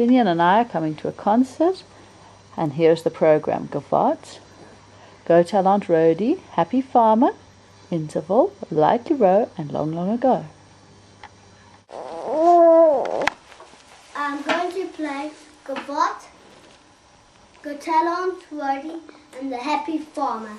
Finian and I are coming to a concert, and here's the program. Gavotte, Go Tell Aunt Rhody, Happy Farmer, Interval, Lightly Row, and Long Long Ago. I'm going to play Gavotte, Go Tell Aunt Rhody, and the Happy Farmer.